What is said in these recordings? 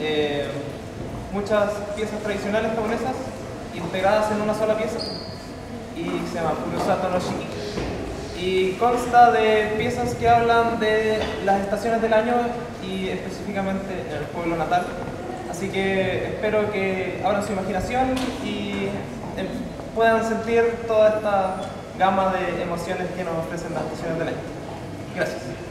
eh, muchas piezas tradicionales japonesas integradas en una sola pieza y se llama Furusato no Shiki. Y consta de piezas que hablan de las estaciones del año y específicamente en el pueblo natal. Así que espero que abran su imaginación y eh, puedan sentir toda esta gama de emociones que nos ofrecen las estaciones del año. Gracias.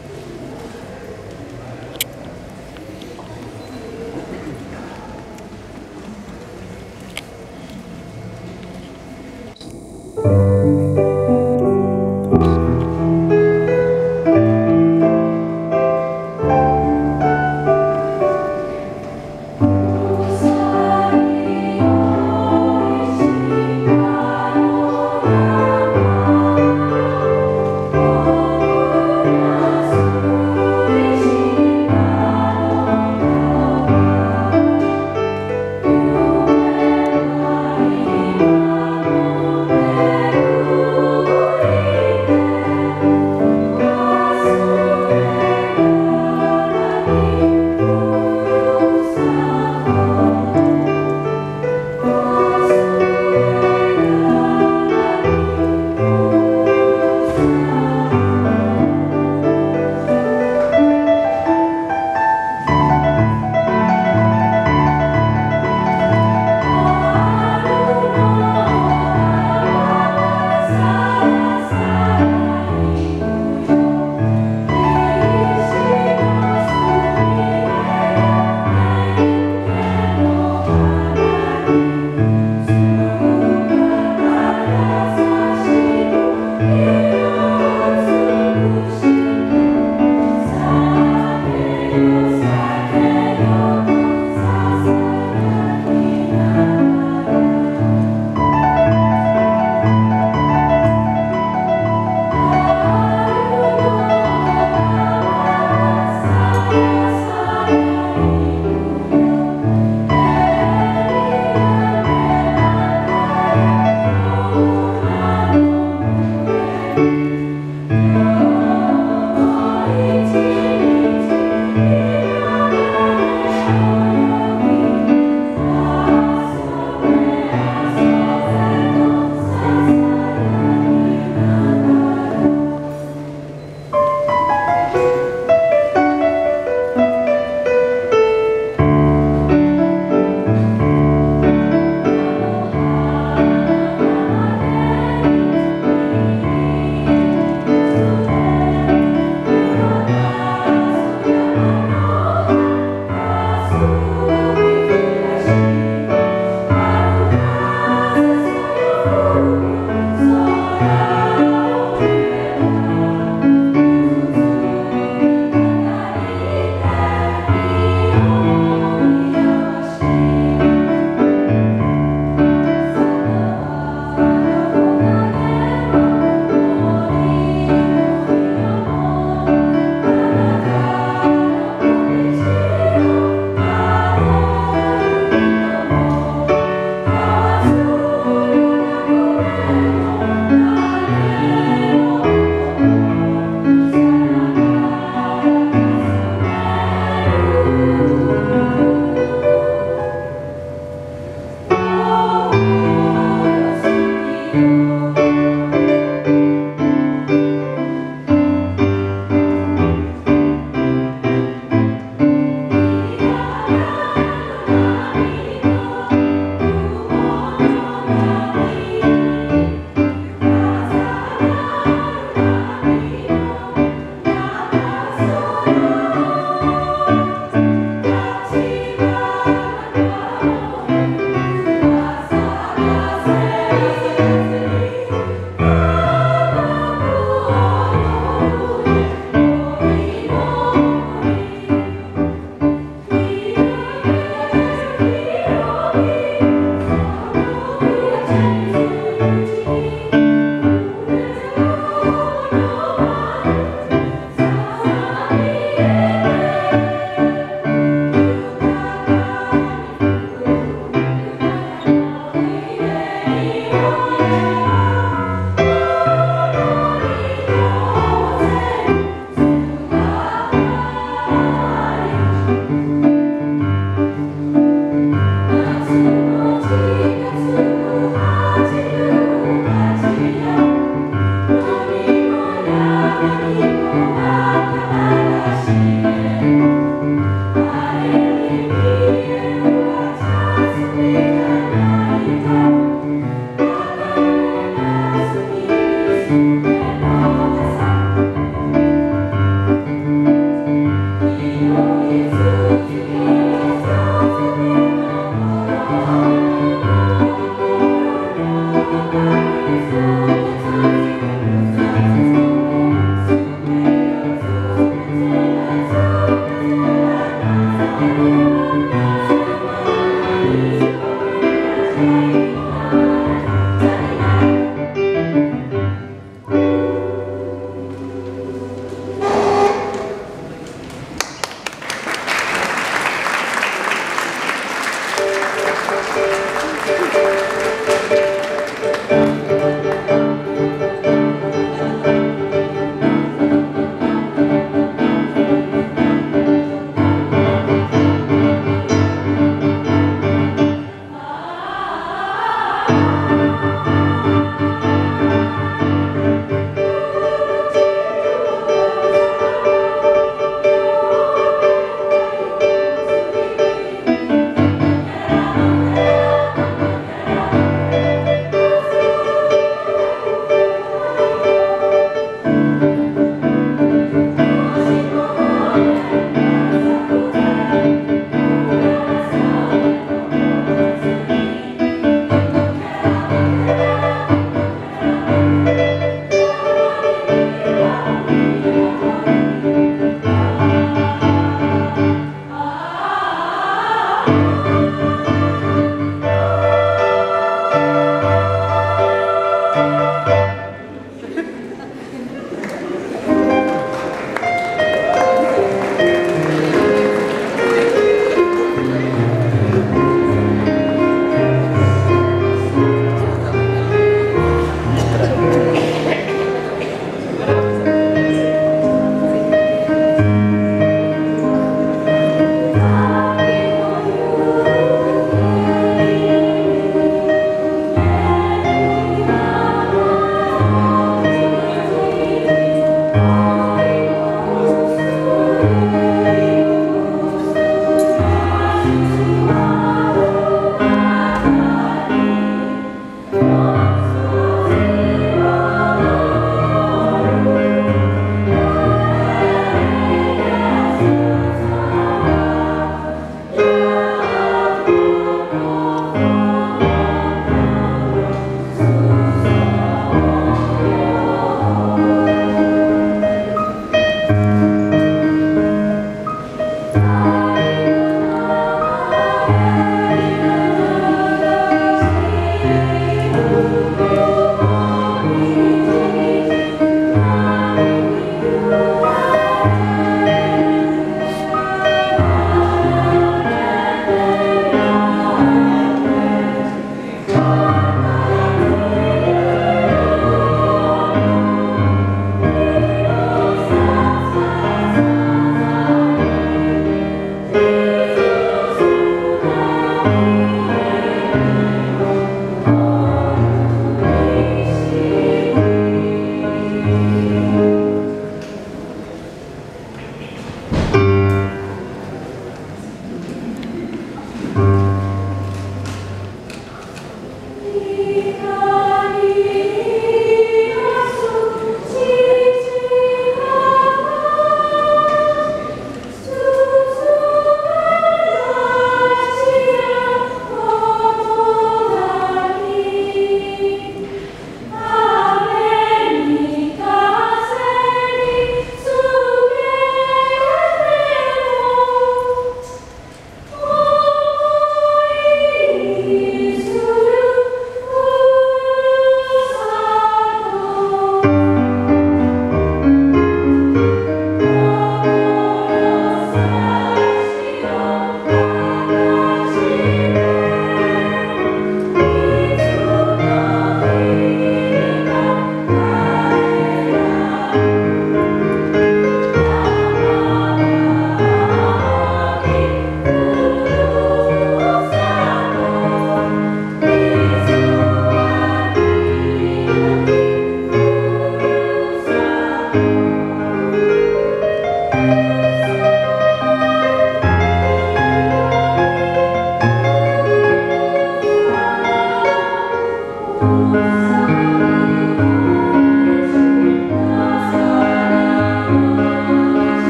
Oh.